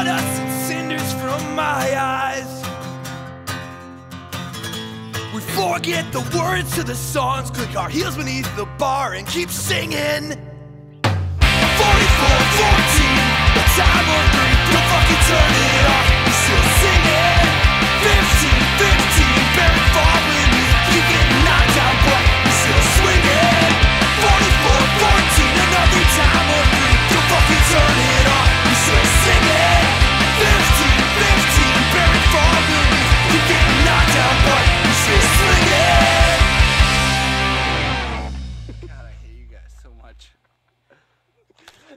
sawdust and cinders from my eyes. We forget the words to the songs, click our heels beneath the bar, and keep singing.